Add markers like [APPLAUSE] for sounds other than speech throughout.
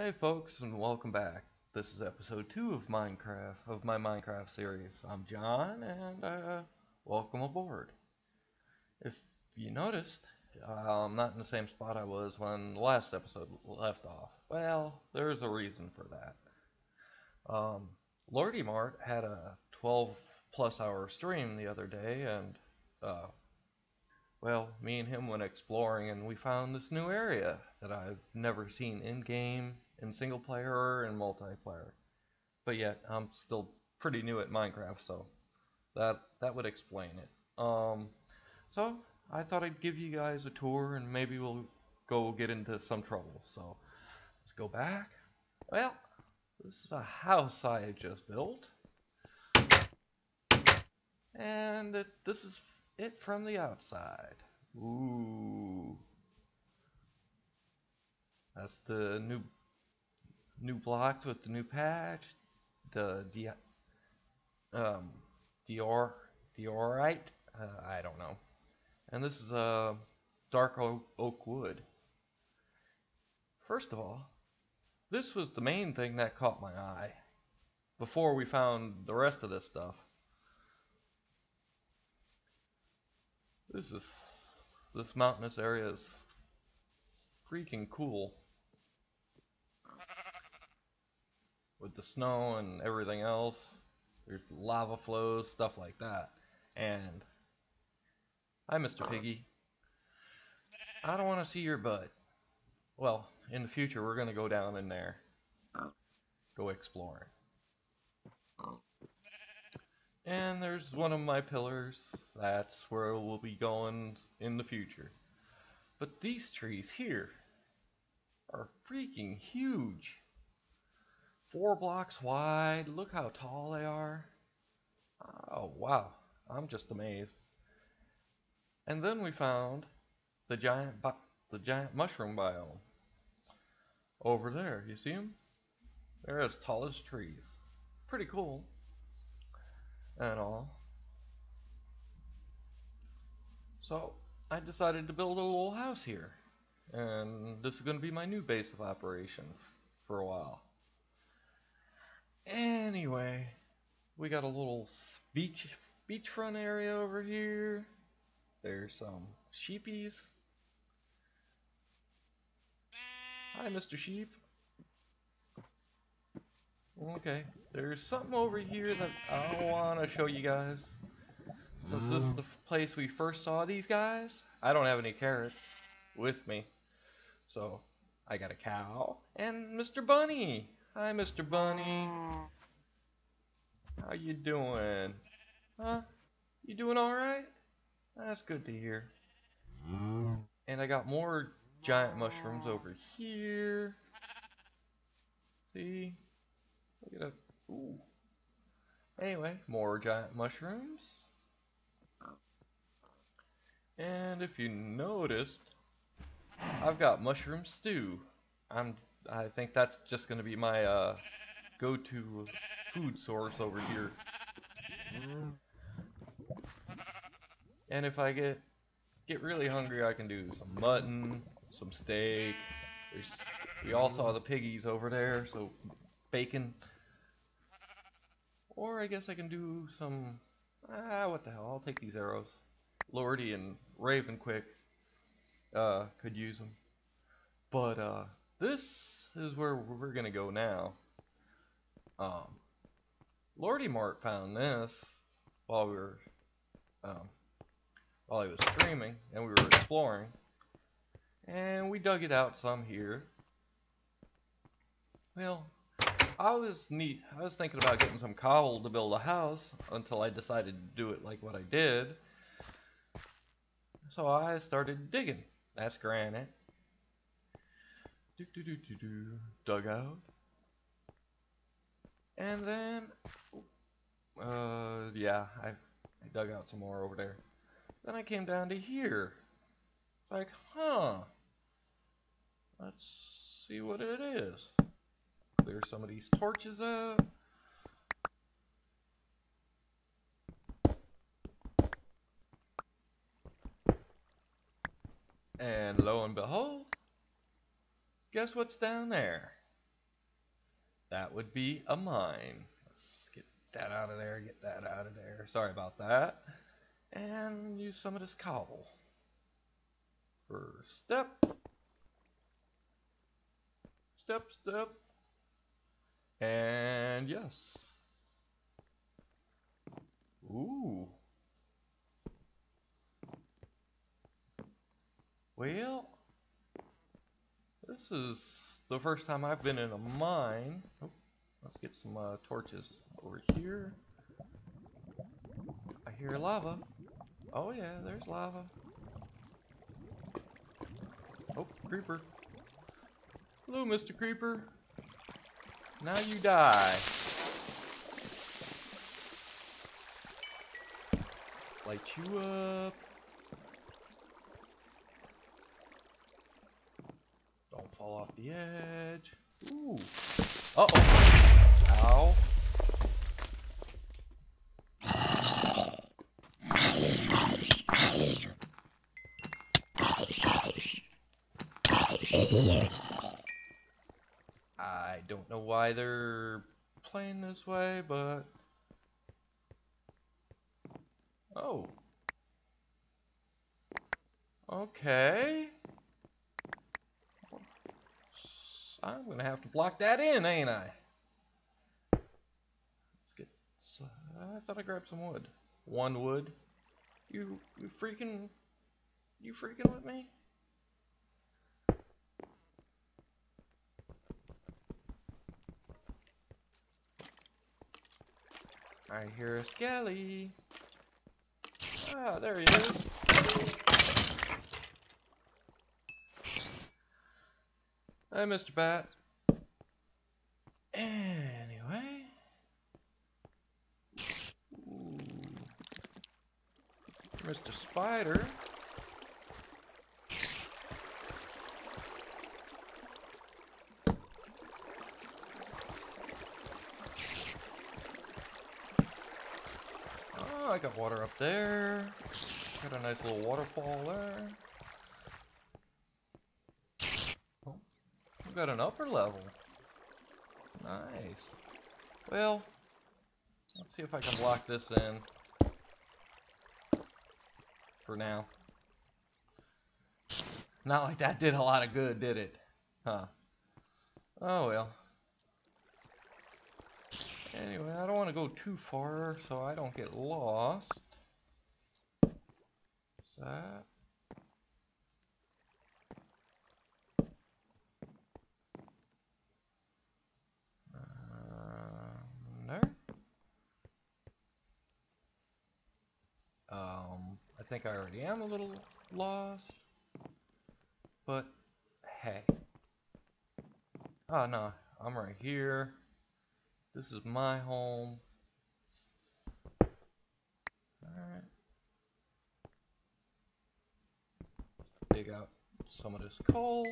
Hey folks, and welcome back. This is episode 2 of Minecraft, of my Minecraft series. I'm John, and uh, welcome aboard. If you noticed, uh, I'm not in the same spot I was when the last episode left off. Well, there's a reason for that. Um, Lordy Mart had a 12 plus hour stream the other day, and uh, well, me and him went exploring and we found this new area that I've never seen in game, in single player, or in multiplayer. But yet, I'm still pretty new at Minecraft, so that that would explain it. Um, so I thought I'd give you guys a tour and maybe we'll go get into some trouble. So let's go back. Well, this is a house I just built. And it, this is it from the outside. Ooh. That's the new new blocks with the new patch. The Di um Dior Diorite. Uh, I don't know. And this is a uh, dark oak, oak wood. First of all, this was the main thing that caught my eye before we found the rest of this stuff. This is this mountainous area is freaking cool. With the snow and everything else. There's lava flows, stuff like that. And hi Mr. Piggy. I don't want to see your butt. Well, in the future we're gonna go down in there. Go exploring. And there's one of my pillars. That's where we'll be going in the future. But these trees here are freaking huge. Four blocks wide. Look how tall they are. Oh, wow. I'm just amazed. And then we found the giant the giant mushroom biome. Over there, you see them? They're as tall as trees. Pretty cool and all. So I decided to build a little house here. And this is going to be my new base of operations for a while. Anyway, we got a little beach beachfront area over here. There's some sheepies. Hi, Mr. Sheep. Okay, there's something over here that I want to show you guys. Since this is the place we first saw these guys, I don't have any carrots with me. So, I got a cow and Mr. Bunny. Hi, Mr. Bunny. How you doing? Huh? You doing alright? That's good to hear. And I got more giant mushrooms over here. See? Look at that. Ooh. Anyway, more giant mushrooms. And if you noticed, I've got mushroom stew. I'm I think that's just gonna be my uh, go-to food source over here. And if I get get really hungry, I can do some mutton, some steak. There's we all saw the piggies over there, so bacon. Or I guess I can do some... Ah, what the hell, I'll take these arrows. Lordy and Ravenquick uh, could use them. But uh, this is where we're going to go now. Um, Lordy Mart found this while we were... Um, while he was streaming and we were exploring. And we dug it out some here. Well, I was neat. I was thinking about getting some cobble to build a house until I decided to do it like what I did. So I started digging. That's granite. Do do do do do. Dug out. And then, uh, yeah, I, I dug out some more over there. Then I came down to here. It's like, huh. Let's see what it is clear some of these torches out. And lo and behold, guess what's down there? that would be a mine. Let's get that out of there, get that out of there. Sorry about that. And use some of this cobble. First step. Step, step. And yes. Ooh. Well, this is the first time I've been in a mine. Oh, let's get some uh, torches over here. I hear lava. Oh yeah, there's lava. Oh, creeper. Hello, Mr. Creeper. Now you die. Light you up. Don't fall off the edge. Ooh. Uh-oh. Ow. I don't know why they're playing this way, but... Oh. Okay. I'm gonna have to block that in, ain't I? Let's get. I thought I grabbed some wood. One wood. You, you freaking, you freaking with me? I hear a skelly. Ah, there he is. Hi, Mr. Bat. Anyway. Ooh. Mr. Spider. Oh, I got water up there. Got a nice little waterfall there. Oh, we got an upper level. Nice. Well, let's see if I can block this in. For now. Not like that did a lot of good, did it? Huh. Oh well. Anyway, I don't want to go too far so I don't get lost. What's that? Think I already am a little lost. But, hey. Ah, oh, no. I'm right here. This is my home. Alright. Dig out some of this coal.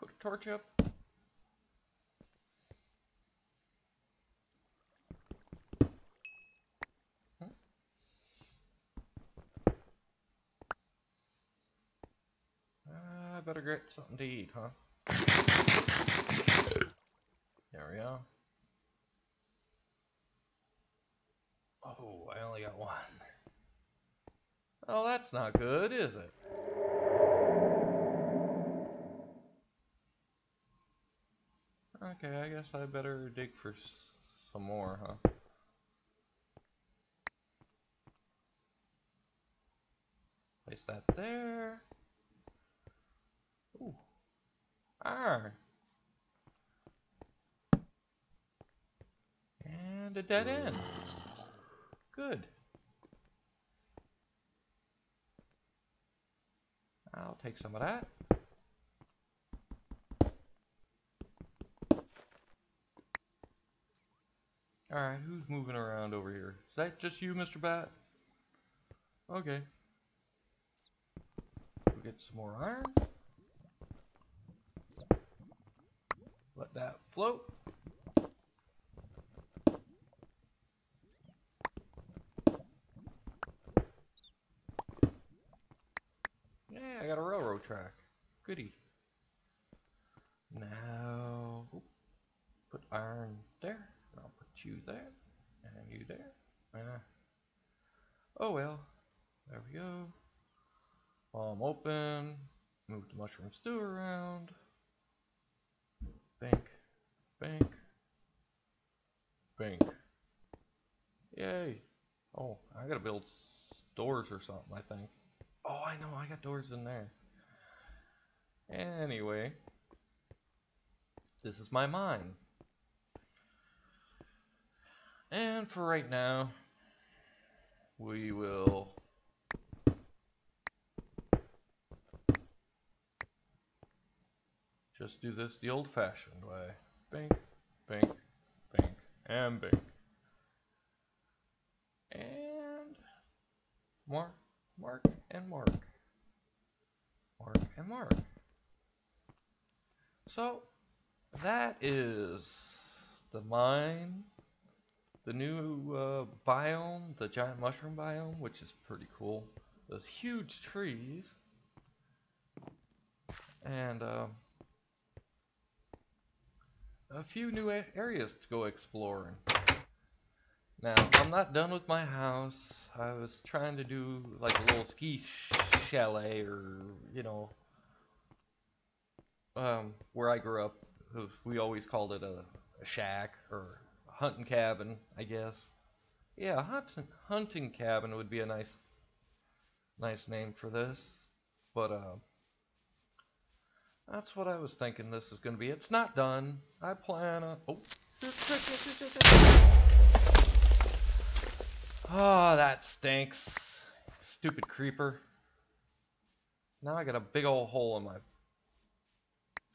Put a torch up. I better get something to eat, huh? There we go. Oh, I only got one. Oh, that's not good, is it? Okay, I guess I better dig for some more, huh? Place that there. Ooh. Iron. And a dead end. Good. I'll take some of that. Alright, who's moving around over here? Is that just you, Mr. Bat? Okay. Go get some more iron. Let that float. Yeah, I got a railroad track. Goody. Now, put iron there. You there, and you there. Oh well. There we go. Palm open. Move the mushroom stew around. Bank. Bank. Bank. Yay. Oh, I gotta build doors or something, I think. Oh, I know, I got doors in there. Anyway. This is my mine. And for right now, we will just do this the old-fashioned way. Bank, bank, bank, and bank. And mark, mark, and mark. Mark and mark. So, that is the mine the new uh, biome, the giant mushroom biome, which is pretty cool. Those huge trees. And uh, a few new areas to go exploring. Now, I'm not done with my house. I was trying to do like a little ski chalet or, you know, um, where I grew up. We always called it a, a shack or hunting cabin, I guess. Yeah, hunting hunting cabin would be a nice nice name for this. But uh that's what I was thinking this is going to be. It's not done. I plan on Oh. Oh, that stinks. Stupid creeper. Now I got a big old hole in my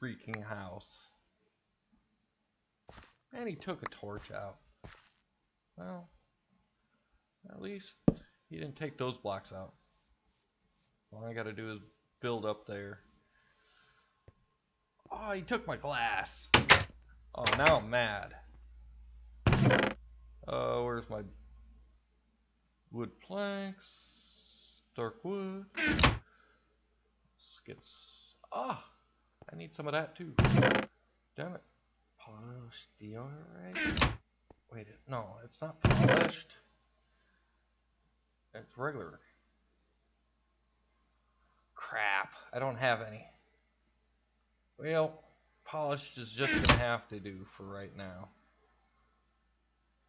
freaking house. And he took a torch out. Well, at least he didn't take those blocks out. All I gotta do is build up there. Oh, he took my glass. Oh, now I'm mad. Uh, where's my wood planks? Dark wood. Skits. Ah, I need some of that too. Damn it. Polished diorite? Wait, no, it's not polished. It's regular. Crap, I don't have any. Well, polished is just gonna have to do for right now.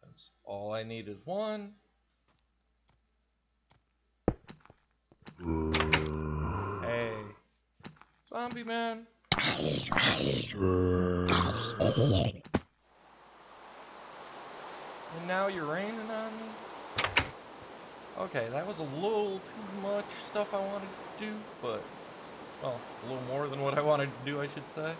That's all I need is one. Hey, zombie man. And now you're raining on me? Okay, that was a little too much stuff I wanted to do, but, well, a little more than what I wanted to do, I should say.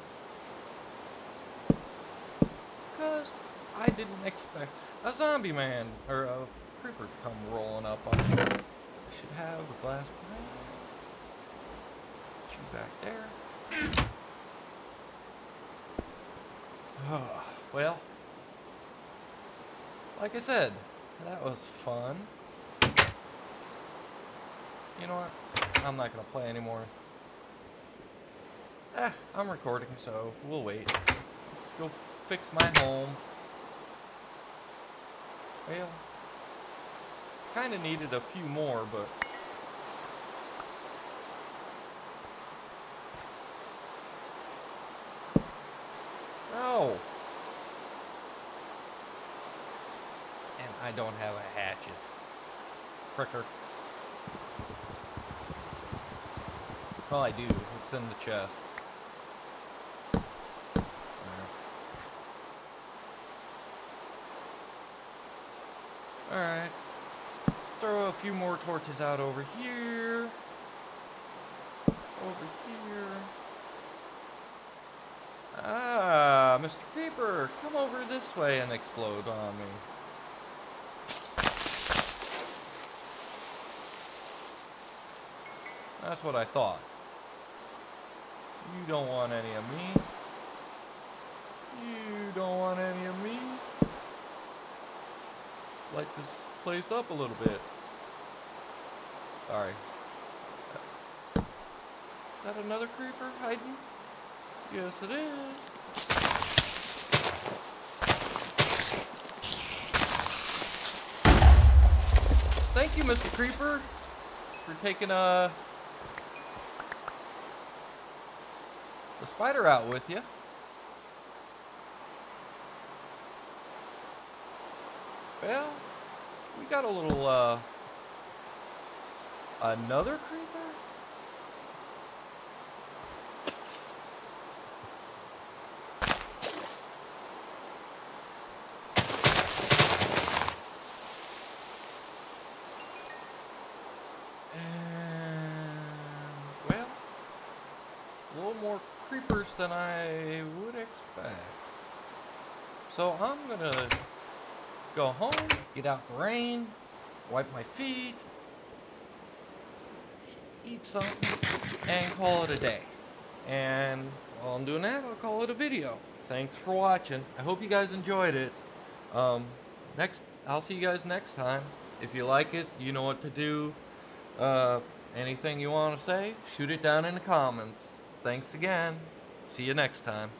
Because I didn't expect a zombie man, or a creeper to come rolling up on me. I should have a glass back there. [SIGHS] well, like I said, that was fun. You know what? I'm not going to play anymore. Eh, I'm recording, so we'll wait. Let's go fix my home. Well, kind of needed a few more, but No! And I don't have a hatchet. Fricker. Well, I do. It's in the chest. Alright. Throw a few more torches out over here. Over here. Ah, Mr. Creeper, come over this way and explode on me. That's what I thought. You don't want any of me. You don't want any of me. Light this place up a little bit. Sorry. Is that another creeper hiding? Yes, it is. Thank you, Mr. Creeper, for taking uh, the spider out with you. Well, we got a little, uh, another creeper? More creepers than I would expect. So I'm gonna go home, get out the rain, wipe my feet, eat something, and call it a day. And while I'm doing that, I'll call it a video. Thanks for watching. I hope you guys enjoyed it. Um, next, I'll see you guys next time. If you like it, you know what to do. Uh, anything you want to say, shoot it down in the comments. Thanks again. See you next time.